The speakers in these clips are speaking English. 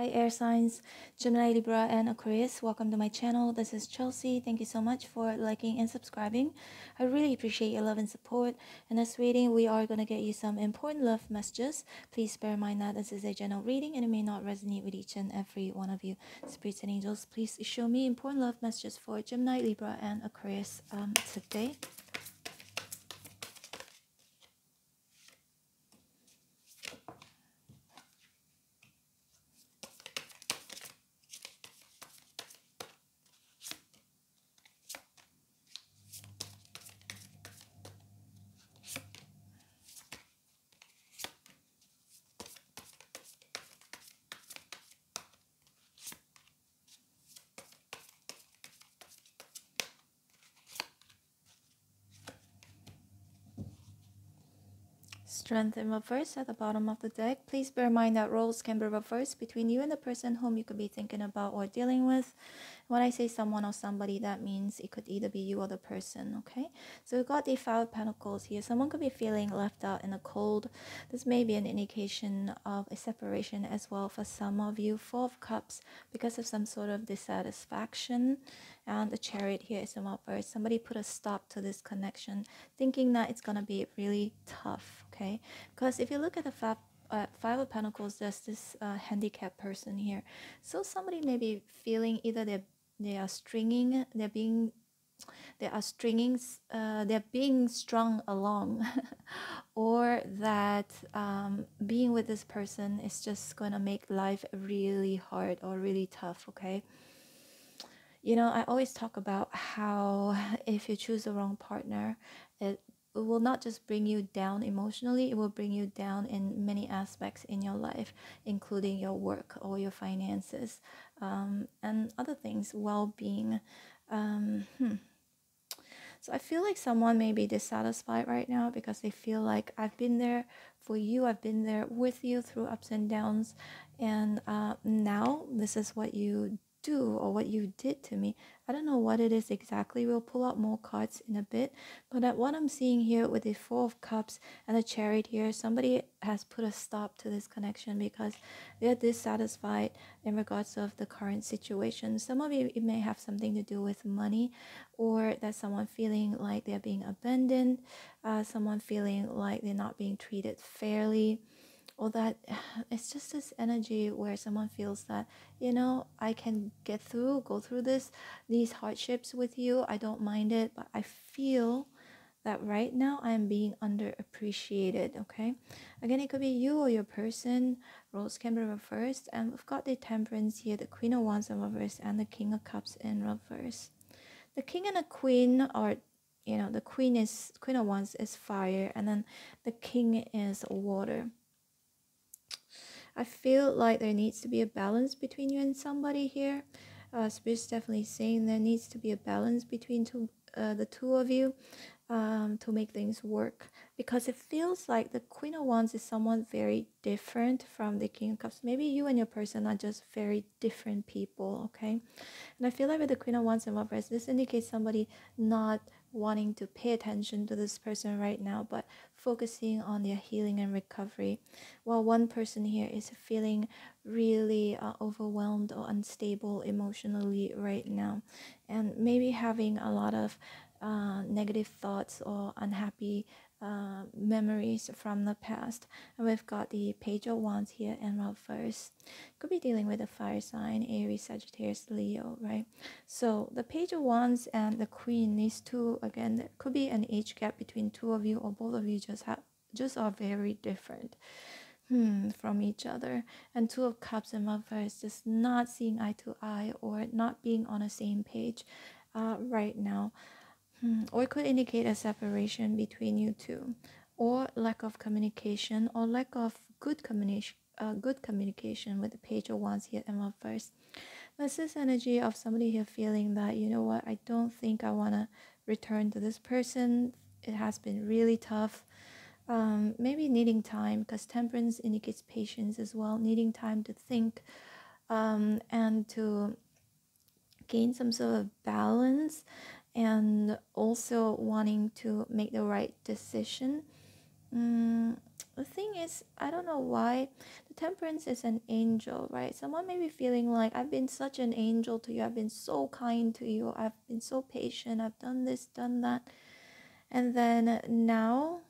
Hi air signs, Gemini, Libra and Aquarius. Welcome to my channel. This is Chelsea. Thank you so much for liking and subscribing. I really appreciate your love and support. In this reading, we are going to get you some important love messages. Please bear in mind that this is a general reading and it may not resonate with each and every one of you. Spirits and angels, please show me important love messages for Gemini, Libra and Aquarius um, today. Strength in reverse at the bottom of the deck. Please bear in mind that roles can be reversed between you and the person whom you could be thinking about or dealing with. When I say someone or somebody, that means it could either be you or the person, okay? So we've got the Five of Pentacles here. Someone could be feeling left out in the cold. This may be an indication of a separation as well for some of you. Four of Cups because of some sort of dissatisfaction and the chariot here is in reverse somebody put a stop to this connection thinking that it's gonna be really tough okay? Because if you look at the five uh, five of pentacles there's this uh, handicapped person here. So somebody may be feeling either they they are stringing they're being they are stringing uh, they're being strung along or that um, being with this person is just going to make life really hard or really tough okay? You know, I always talk about how if you choose the wrong partner, it will not just bring you down emotionally, it will bring you down in many aspects in your life, including your work or your finances um, and other things, well being. Um, hmm. So I feel like someone may be dissatisfied right now because they feel like I've been there for you, I've been there with you through ups and downs, and uh, now this is what you do or what you did to me. I don't know what it is exactly. We'll pull out more cards in a bit. But at what I'm seeing here with the Four of Cups and the Chariot here, somebody has put a stop to this connection because they're dissatisfied in regards of the current situation. Some of you, it may have something to do with money or that someone feeling like they're being abandoned, uh, someone feeling like they're not being treated fairly or that it's just this energy where someone feels that you know i can get through go through this these hardships with you i don't mind it but i feel that right now i am being underappreciated okay? Again it could be you or your person roles can be reversed and we've got the temperance here the queen of wands in reverse and the king of cups in reverse. The king and the queen are you know the queen is queen of wands is fire and then the king is water I feel like there needs to be a balance between you and somebody here. Uh, Spirit's definitely saying there needs to be a balance between two, uh, the two of you um, to make things work because it feels like the Queen of Wands is someone very different from the King of Cups. Maybe you and your person are just very different people, okay? And I feel like with the Queen of Wands and Lovers, this indicates somebody not wanting to pay attention to this person right now, but focusing on their healing and recovery. While one person here is feeling really uh, overwhelmed or unstable emotionally right now, and maybe having a lot of uh, negative thoughts or unhappy uh, memories from the past. And we've got the Page of Wands here in reverse. Could be dealing with a fire sign, Aries, Sagittarius, Leo, right? So the Page of Wands and the Queen, these two, again, there could be an age gap between two of you or both of you just have just are very different hmm, from each other. And Two of Cups and reverse, just not seeing eye to eye or not being on the same page uh, right now. Hmm. Or it could indicate a separation between you two, or lack of communication, or lack of good communication. Uh, good communication with the page of wands here and reverse. There's this is energy of somebody here feeling that you know what I don't think I want to return to this person. It has been really tough. Um, maybe needing time because temperance indicates patience as well. Needing time to think um, and to gain some sort of balance and also wanting to make the right decision. Mm, the thing is, I don't know why the temperance is an angel, right? Someone may be feeling like I've been such an angel to you, I've been so kind to you, I've been so patient, I've done this, done that. And then now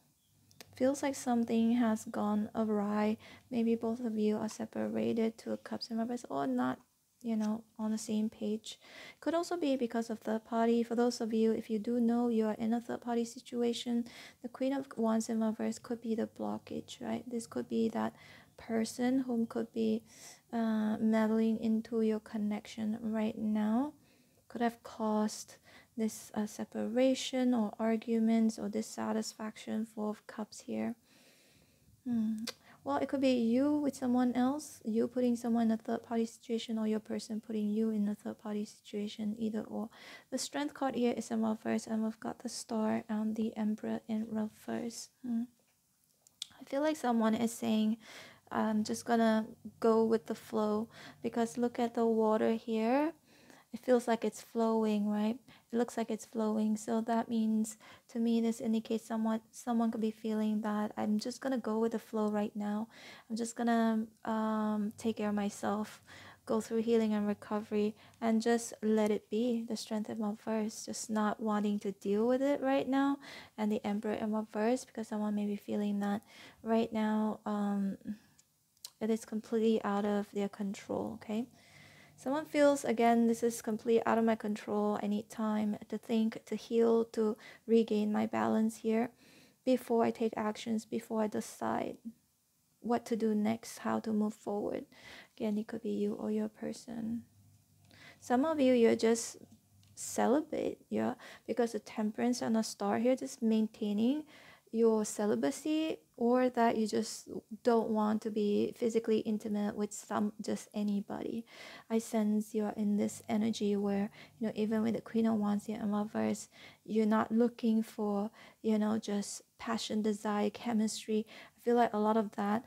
feels like something has gone awry. Maybe both of you are separated to cups and rubbers or not you know on the same page. Could also be because of third party. For those of you if you do know you are in a third party situation the queen of wands in reverse could be the blockage right? This could be that person whom could be uh, meddling into your connection right now. Could have caused this uh, separation or arguments or dissatisfaction four of cups here. Hmm well it could be you with someone else you putting someone in a third party situation or your person putting you in a third party situation either or. The strength card here is in reverse and we've got the star and the emperor in reverse hmm. i feel like someone is saying i'm just gonna go with the flow because look at the water here it feels like it's flowing right? It looks like it's flowing. So that means to me this indicates someone someone could be feeling that i'm just gonna go with the flow right now. I'm just gonna um, take care of myself go through healing and recovery and just let it be the strength in my verse. Just not wanting to deal with it right now and the emperor in my verse because someone may be feeling that right now um, it is completely out of their control okay Someone feels again, this is completely out of my control. I need time to think, to heal, to regain my balance here before I take actions, before I decide what to do next, how to move forward. Again, it could be you or your person. Some of you, you're just celebrate, yeah, because the temperance and the star here, just maintaining your celibacy or that you just don't want to be physically intimate with some just anybody. I sense you're in this energy where you know even with the queen of wands and lovers you're not looking for you know just passion desire chemistry. I feel like a lot of that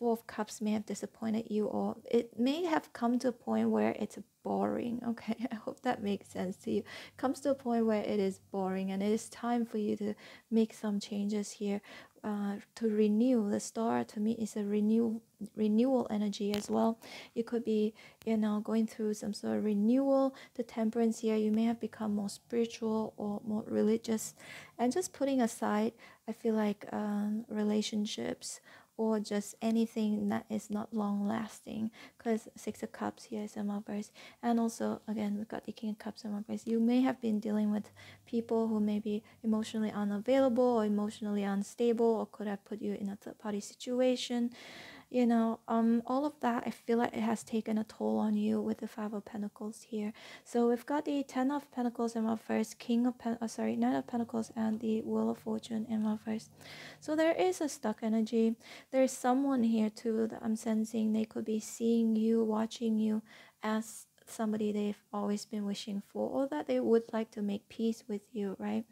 four of cups may have disappointed you or it may have come to a point where it's boring. Okay i hope that makes sense to you. Comes to a point where it is boring and it is time for you to make some changes here uh, to renew. The star to me is a renew renewal energy as well. You could be you know going through some sort of renewal. The temperance here you may have become more spiritual or more religious. And just putting aside i feel like um, relationships or just anything that is not long lasting because six of cups here is a reverse and also again we've got the king of cups and reverse you may have been dealing with people who may be emotionally unavailable or emotionally unstable or could have put you in a third party situation you know um all of that i feel like it has taken a toll on you with the five of pentacles here. So we've got the ten of pentacles in reverse king of pen oh, sorry nine of pentacles and the wheel of fortune in reverse. So there is a stuck energy. There's someone here too that i'm sensing they could be seeing you watching you as somebody they've always been wishing for or that they would like to make peace with you right?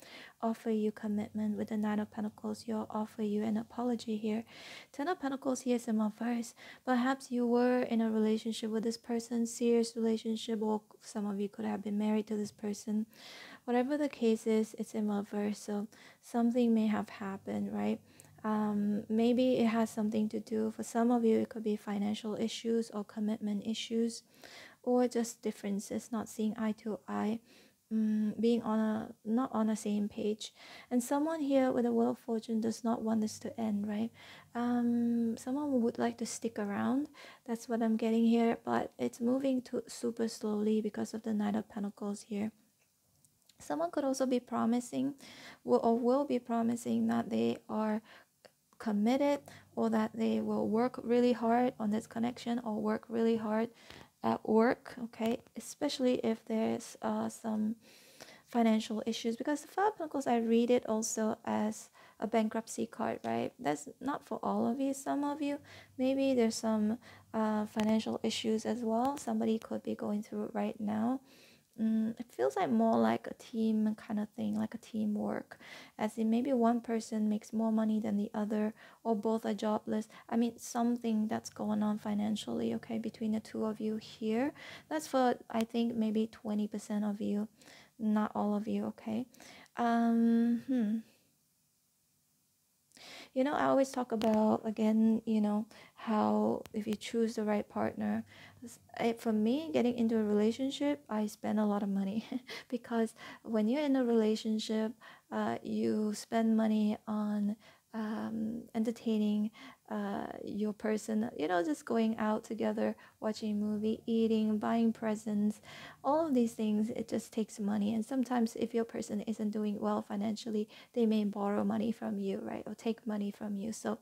Offer you commitment with the nine of pentacles. You'll offer you an apology here. Ten of pentacles here is in reverse perhaps you were in a relationship with this person serious relationship or some of you could have been married to this person. Whatever the case is it's in reverse. So something may have happened right? Um, maybe it has something to do for some of you it could be financial issues or commitment issues or just differences, not seeing eye to eye, um, being on a not on the same page. And someone here with a wheel of fortune does not want this to end, right? Um, someone would like to stick around. That's what I'm getting here, but it's moving to super slowly because of the Knight of Pentacles here. Someone could also be promising, will, or will be promising that they are committed or that they will work really hard on this connection or work really hard at work okay especially if there's uh, some financial issues because the five of pentacles i read it also as a bankruptcy card right? That's not for all of you some of you. Maybe there's some uh, financial issues as well. Somebody could be going through it right now mm, it feels like more like a team kind of thing, like a teamwork. As in, maybe one person makes more money than the other, or both are jobless. I mean, something that's going on financially, okay, between the two of you here. That's for, I think, maybe 20% of you, not all of you, okay? Um, hmm you know i always talk about again you know how if you choose the right partner for me getting into a relationship i spend a lot of money because when you're in a relationship uh, you spend money on um, entertaining uh, your person, you know, just going out together, watching a movie, eating, buying presents, all of these things, it just takes money. And sometimes, if your person isn't doing well financially, they may borrow money from you, right? Or take money from you. So,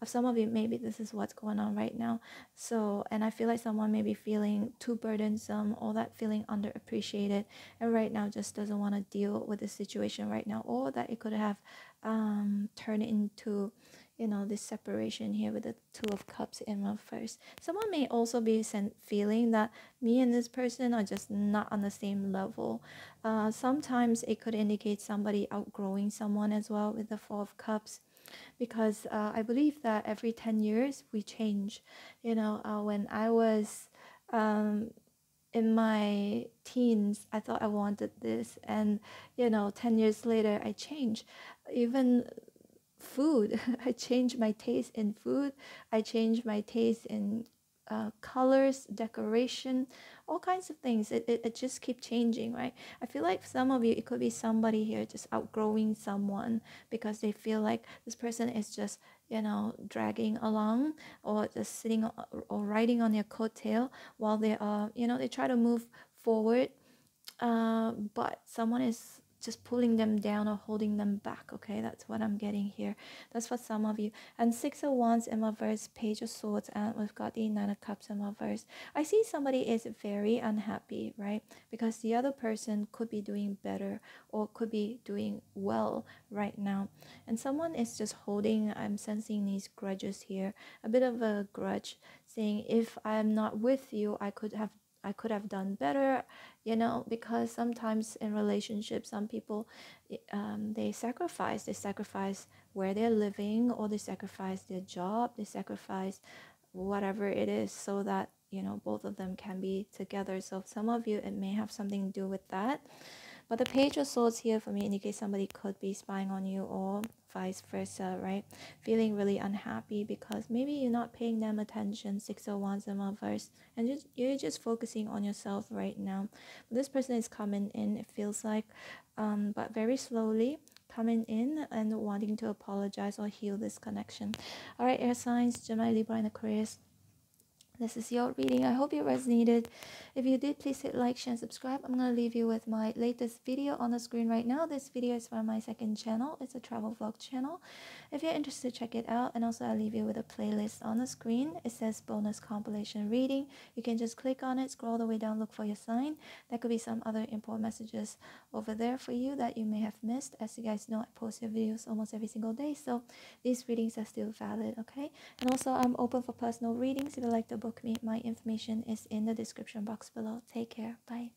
of some of you, maybe this is what's going on right now. So, and I feel like someone may be feeling too burdensome all that feeling underappreciated, and right now just doesn't want to deal with the situation right now, or that it could have um, turned into you know this separation here with the two of cups in reverse someone may also be feeling that me and this person are just not on the same level. Uh, sometimes it could indicate somebody outgrowing someone as well with the four of cups because uh, i believe that every 10 years we change. You know uh, when i was um, in my teens i thought i wanted this and you know 10 years later i changed even food. I changed my taste in food. I changed my taste in uh, colors, decoration, all kinds of things. It, it, it just keep changing, right? I feel like some of you, it could be somebody here just outgrowing someone because they feel like this person is just, you know, dragging along or just sitting or riding on their coattail while they are, you know, they try to move forward. Uh, but someone is just pulling them down or holding them back okay? That's what i'm getting here. That's for some of you. And six of wands in reverse page of swords and we've got the nine of cups in reverse i see somebody is very unhappy right? Because the other person could be doing better or could be doing well right now. And someone is just holding i'm sensing these grudges here. A bit of a grudge saying if i'm not with you i could have I could have done better, you know, because sometimes in relationships, some people um, they sacrifice, they sacrifice where they're living, or they sacrifice their job, they sacrifice whatever it is, so that you know both of them can be together. So some of you, it may have something to do with that. But the page of swords here for me indicates somebody could be spying on you or vice versa, right? Feeling really unhappy because maybe you're not paying them attention, six of wands and just, you're just focusing on yourself right now. This person is coming in, it feels like, um, but very slowly coming in and wanting to apologize or heal this connection. All right, air signs, Gemini, Libra, and Aquarius. This is your reading. I hope you resonated. If you did, please hit like, share, and subscribe. I'm going to leave you with my latest video on the screen right now. This video is from my second channel. It's a travel vlog channel. If you're interested, check it out. And also, I'll leave you with a playlist on the screen. It says bonus compilation reading. You can just click on it, scroll all the way down, look for your sign. There could be some other important messages over there for you that you may have missed. As you guys know, I post your videos almost every single day. So these readings are still valid, okay? And also, I'm open for personal readings. If you like the book me. My information is in the description box below. Take care. Bye.